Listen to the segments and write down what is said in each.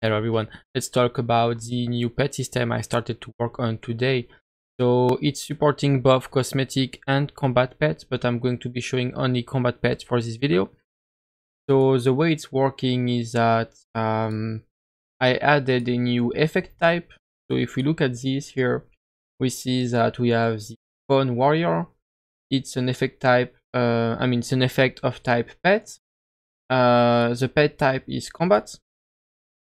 Hello everyone, let's talk about the new pet system I started to work on today. So it's supporting both cosmetic and combat pets, but I'm going to be showing only combat pets for this video. So the way it's working is that um, I added a new effect type. So if we look at this here, we see that we have the Bone Warrior. It's an effect type, uh, I mean it's an effect of type pet. Uh, the pet type is combat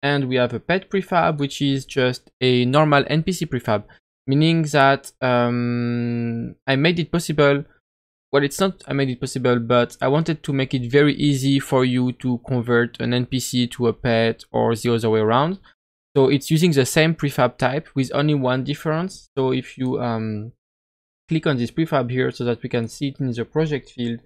and we have a pet prefab which is just a normal npc prefab meaning that um, i made it possible. Well it's not i made it possible but i wanted to make it very easy for you to convert an npc to a pet or the other way around. So it's using the same prefab type with only one difference. So if you um, click on this prefab here so that we can see it in the project field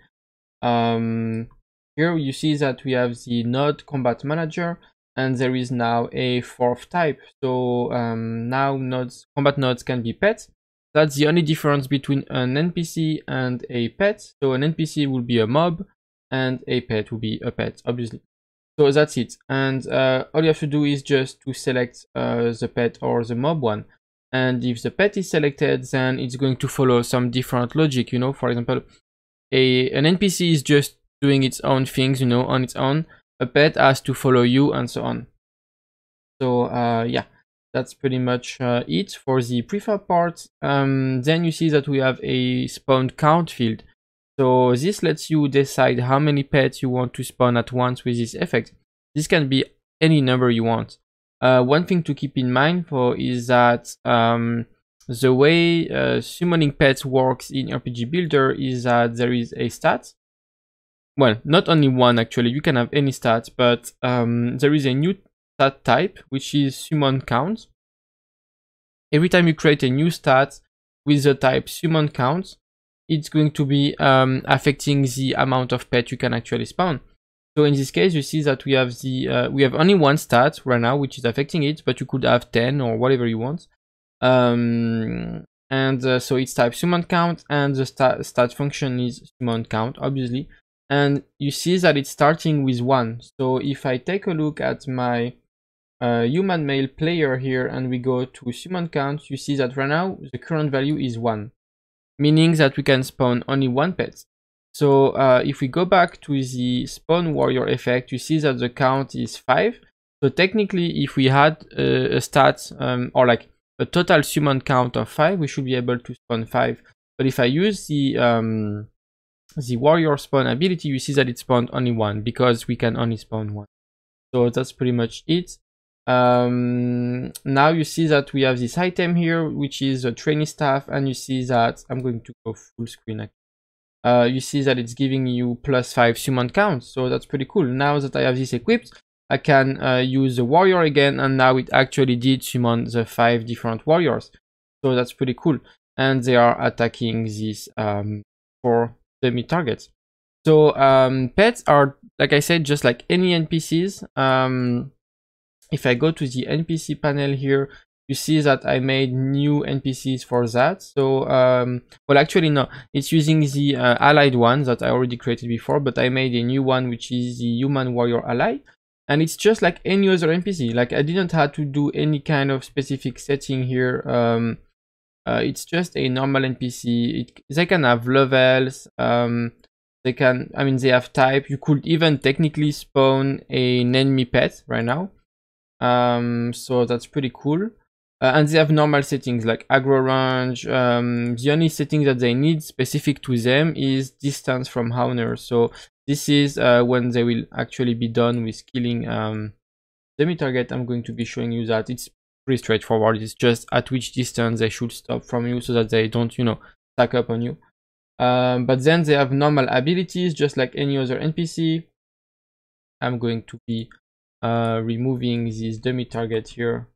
um, here you see that we have the node combat manager and there is now a fourth type. So um, now nodes, combat nodes can be pets. That's the only difference between an NPC and a pet. So an NPC will be a mob and a pet will be a pet, obviously. So that's it. And uh, all you have to do is just to select uh, the pet or the mob one. And if the pet is selected, then it's going to follow some different logic. You know, for example, a an NPC is just doing its own things, you know, on its own a pet has to follow you and so on. So uh, yeah, that's pretty much uh, it for the prefab part. Um, then you see that we have a spawn count field. So this lets you decide how many pets you want to spawn at once with this effect. This can be any number you want. Uh, one thing to keep in mind for is that um, the way uh, summoning pets works in RPG Builder is that there is a stat well, not only one actually, you can have any stat, but um, there is a new stat type, which is summon count. Every time you create a new stat with the type summon count, it's going to be um, affecting the amount of pet you can actually spawn. So in this case, you see that we have the uh, we have only one stat right now, which is affecting it, but you could have 10 or whatever you want. Um, and uh, so it's type summon count, and the stat, stat function is summon count, obviously and you see that it's starting with one. So if I take a look at my uh, human male player here and we go to summon count, you see that right now the current value is one, meaning that we can spawn only one pet. So uh, if we go back to the spawn warrior effect, you see that the count is five. So technically, if we had a, a stat um, or like a total summon count of five, we should be able to spawn five. But if I use the um, the warrior spawn ability, you see that it spawned only one because we can only spawn one. So that's pretty much it. Um, now you see that we have this item here, which is a training staff, and you see that I'm going to go full screen. Uh, you see that it's giving you plus five summon count, so that's pretty cool. Now that I have this equipped, I can uh, use the warrior again, and now it actually did summon the five different warriors. So that's pretty cool. And they are attacking these um, four targets. So um, pets are, like I said, just like any NPCs. Um, if I go to the NPC panel here, you see that I made new NPCs for that. So, um, well, actually, no, it's using the uh, allied one that I already created before, but I made a new one, which is the human warrior ally. And it's just like any other NPC. Like I didn't have to do any kind of specific setting here. Um, uh, it's just a normal NPC. It, they can have levels. Um, they can, I mean, they have type. You could even technically spawn an enemy pet right now. Um, so that's pretty cool. Uh, and they have normal settings like aggro range. Um, the only setting that they need specific to them is distance from owner. So this is uh, when they will actually be done with killing um, target. I'm going to be showing you that it's pretty straightforward. It's just at which distance they should stop from you so that they don't, you know, stack up on you. Um, but then they have normal abilities just like any other NPC. I'm going to be uh, removing this dummy target here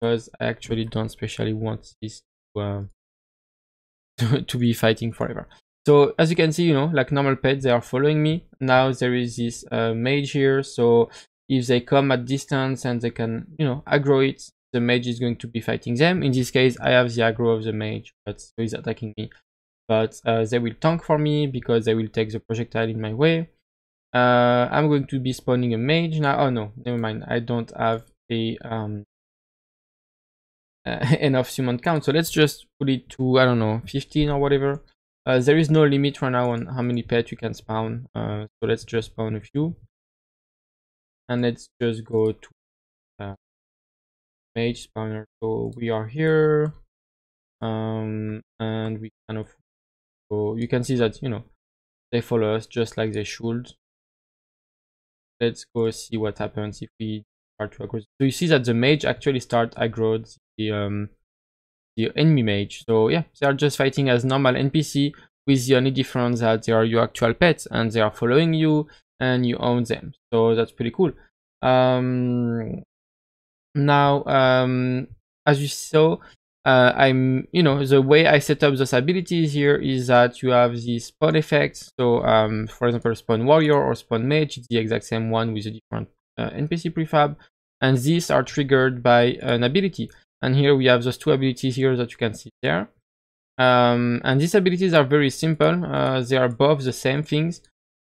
because I actually don't specially want this to, uh, to, to be fighting forever. So as you can see, you know, like normal pets, they are following me. Now there is this uh, mage here. So if they come at distance and they can, you know, aggro it, the mage is going to be fighting them. In this case, I have the aggro of the mage, but so he's attacking me. But uh, they will tank for me because they will take the projectile in my way. Uh, I'm going to be spawning a mage now. Oh no, never mind. I don't have a um, uh, enough summon count. So let's just put it to I don't know 15 or whatever. Uh, there is no limit right now on how many pets you can spawn. Uh, so let's just spawn a few, and let's just go to uh, mage spawner. So we are here, um, and we kind of go. You can see that you know they follow us just like they should. Let's go see what happens if we start to aggro. So you see that the mage actually start aggro the um the enemy mage. So yeah, they are just fighting as normal NPC with the only difference that they are your actual pets and they are following you and you own them. So that's pretty cool. Um, now, um, as you saw, uh, I'm, you know, the way I set up those abilities here is that you have the spawn effects. So, um, for example, spawn warrior or spawn mage, it's the exact same one with a different uh, NPC prefab. And these are triggered by an ability. And here we have those two abilities here that you can see there. Um, and these abilities are very simple. Uh, they are both the same things.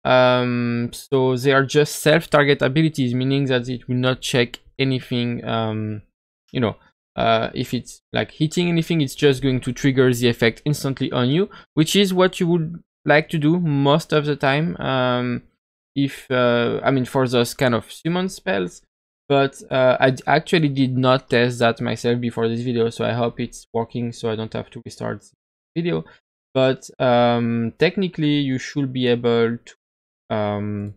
Um, so they are just self-target abilities, meaning that it will not check anything. Um, you know, uh, if it's like hitting anything, it's just going to trigger the effect instantly on you, which is what you would like to do most of the time. Um, if uh, I mean for those kind of summon spells, but uh, I actually did not test that myself before this video so I hope it's working so I don't have to restart the video but um, technically you should be able to um,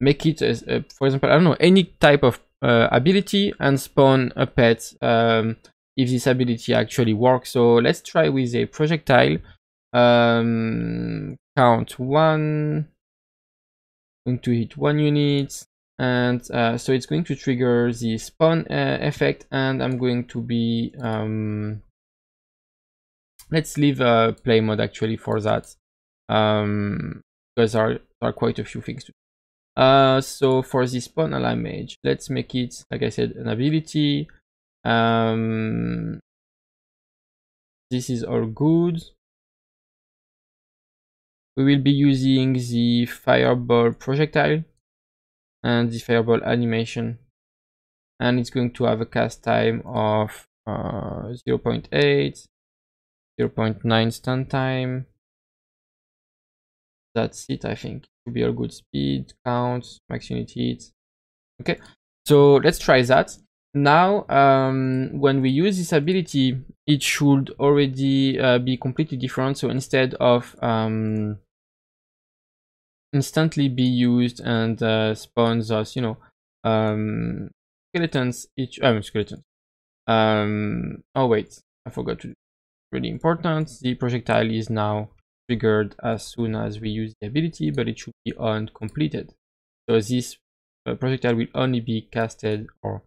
make it as, uh, for example I don't know any type of uh, ability and spawn a pet um, if this ability actually works. So let's try with a projectile. Um, count one. Going to hit one unit. And uh, so it's going to trigger the spawn uh, effect and I'm going to be um, let's leave a play mode actually for that. Um, because there are, there are quite a few things to. Uh, so for this spawn alarm mage let's make it like I said an ability. Um, this is all good. We will be using the fireball projectile and the fireball animation. And it's going to have a cast time of uh, 0 0.8 0 0.9 stun time. That's it i think be a good speed count max unit okay so let's try that now um, when we use this ability it should already uh, be completely different so instead of um, instantly be used and uh, spawns us, you know, um, skeletons each, um, skeletons. Um, oh wait, I forgot to, really important. The projectile is now triggered as soon as we use the ability, but it should be on completed. So this uh, projectile will only be casted or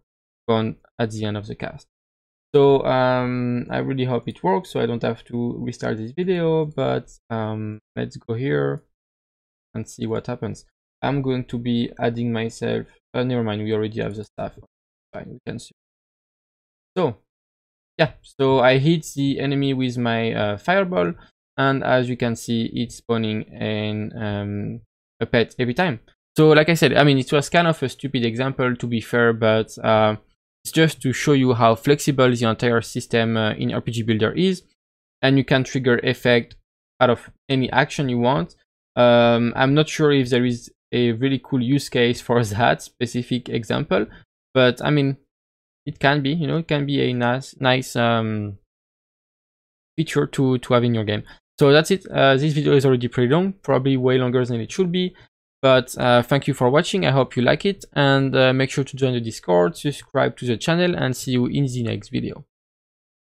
gone at the end of the cast. So um, I really hope it works so I don't have to restart this video, but um, let's go here and see what happens. I'm going to be adding myself, uh, never mind, we already have the stuff. Fine, we can see. So, yeah, so I hit the enemy with my uh, fireball, and as you can see, it's spawning in um, a pet every time. So, like I said, I mean, it was kind of a stupid example to be fair, but uh, it's just to show you how flexible the entire system uh, in RPG Builder is, and you can trigger effect out of any action you want. Um, I'm not sure if there is a really cool use case for that specific example, but I mean, it can be, you know, it can be a nice, nice um, feature to, to have in your game. So that's it. Uh, this video is already pretty long, probably way longer than it should be. But uh, thank you for watching. I hope you like it and uh, make sure to join the Discord, subscribe to the channel and see you in the next video.